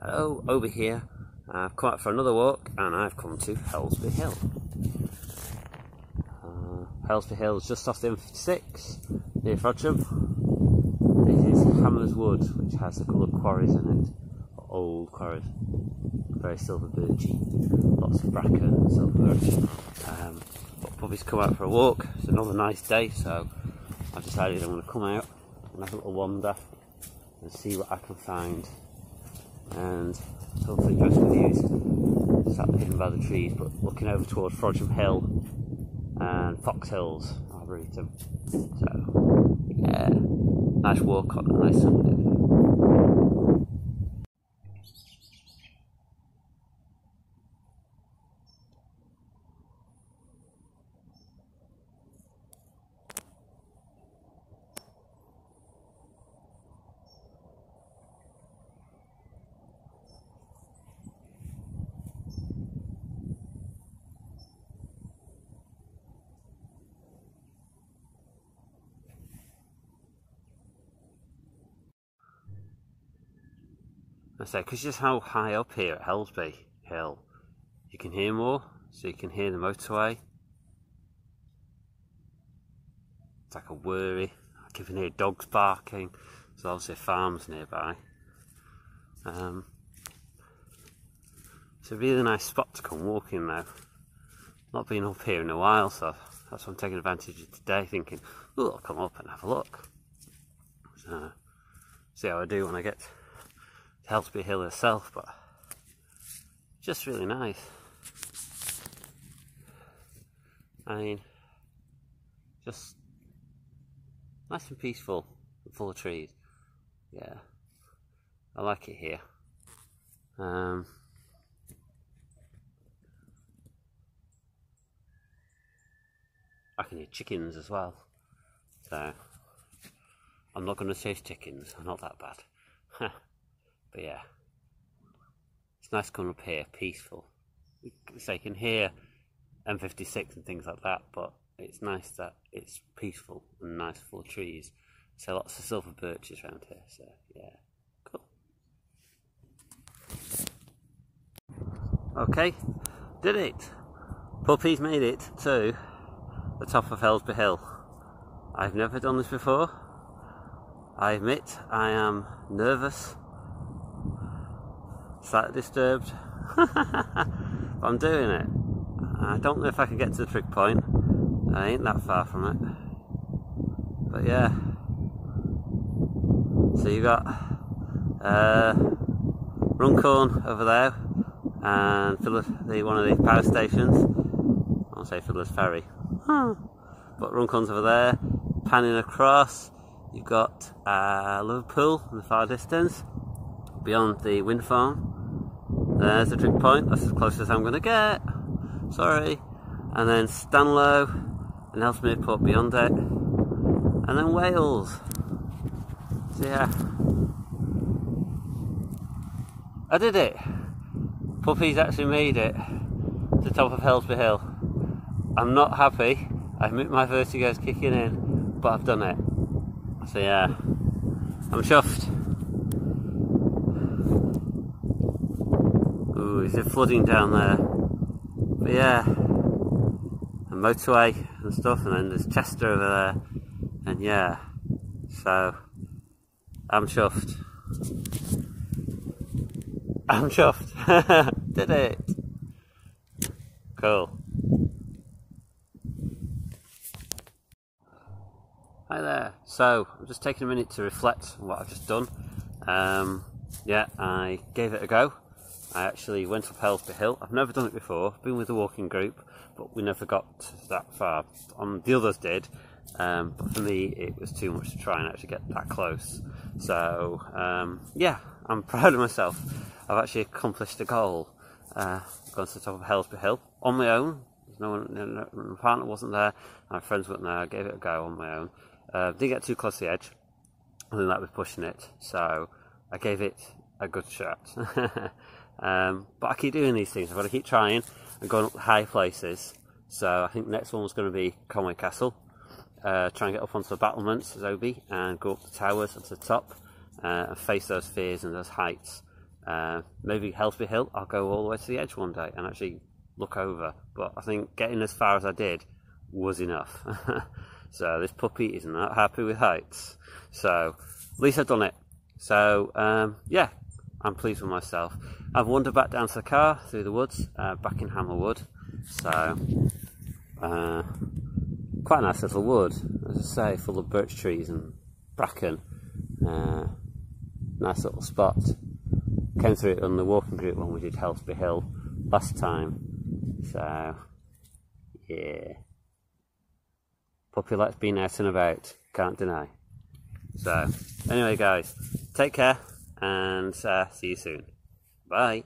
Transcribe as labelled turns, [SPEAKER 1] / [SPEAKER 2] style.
[SPEAKER 1] Hello, over here. I've come out for another walk and I've come to Helsby Hill. Uh, Helsby Hill is just off the M56 near Frodsham. This is Hammers Wood, which has a couple of quarries in it, old quarries, very silver birchy, lots of bracken silver birch. Um, but Puppy's come out for a walk, it's another nice day, so I've decided I'm going to come out and have a little wander and see what I can find and hopefully post views sat hidden by the trees but looking over towards Frodsham Hill and Fox Hills. Oh, Arboretum so yeah nice walk on a nice Sunday I say, because just how high up here at Helsby Hill, you can hear more, so you can hear the motorway. It's like a worry. I can hear dogs barking. There's obviously farms nearby. Um, it's a really nice spot to come walking now. Not been up here in a while, so that's what I'm taking advantage of today, thinking, oh, I'll come up and have a look. So, see how I do when I get Helsby Hill itself, but just really nice. I mean, just nice and peaceful and full of trees. Yeah, I like it here. Um, I can hear chickens as well. So, I'm not going to chase chickens, not that bad. But yeah, it's nice coming up here, peaceful. So you can hear M56 and things like that, but it's nice that it's peaceful and nice full of trees. So lots of silver birches around here, so yeah, cool. Okay, did it! Puppies made it to the top of Helsby Hill. I've never done this before. I admit I am nervous slightly disturbed. I'm doing it. I don't know if I can get to the trig point. I ain't that far from it. But yeah. So you got uh, Runcorn over there and the one of the power stations. I'll say Fiddler's Ferry. But Runcorn's over there. Panning across, you've got uh, Liverpool in the far distance beyond the wind farm. There's the trig point, that's as close as I'm going to get. Sorry. And then Stanlow and Ellesmere Port beyond it. And then Wales. So yeah. I did it. Puppy's actually made it to the top of Helsby Hill. I'm not happy. I admit my vertigo's kicking in, but I've done it. So yeah, I'm chuffed. Is it flooding down there? But yeah, a motorway and stuff, and then there's Chester over there, and yeah, so I'm chuffed. I'm chuffed. Did it. Cool. Hi there. So, I'm just taking a minute to reflect on what I've just done. Um, yeah, I gave it a go. I actually went up Helsby Hill. I've never done it before, I've been with a walking group, but we never got that far. Um, the others did, um, but for me it was too much to try and actually get that close. So um, yeah, I'm proud of myself. I've actually accomplished a goal. Uh, to the top of Helsby Hill on my own. No one, no, my partner wasn't there, my friends weren't there. I gave it a go on my own. Uh, didn't get too close to the edge. I think that was pushing it, so I gave it a good shot. Um, but I keep doing these things. I've got to keep trying and going up high places. So I think the next one was going to be Conway Castle. Uh, try and get up onto the battlements as Obi and go up the towers onto the top uh, and face those fears and those heights. Uh, maybe Helsby Hill, I'll go all the way to the edge one day and actually look over. But I think getting as far as I did was enough. so this puppy is not happy with heights. So at least I've done it. So um, yeah, I'm pleased with myself. I've wandered back down to the car through the woods, uh, back in Hammer Wood. So uh, quite a nice little wood, as I say, full of birch trees and bracken. Uh, nice little spot. Came through it on the walking group when we did Helsby Hill last time. So, yeah. Puppy likes being out and about, can't deny. So, anyway, guys, take care and uh, see you soon. Bye.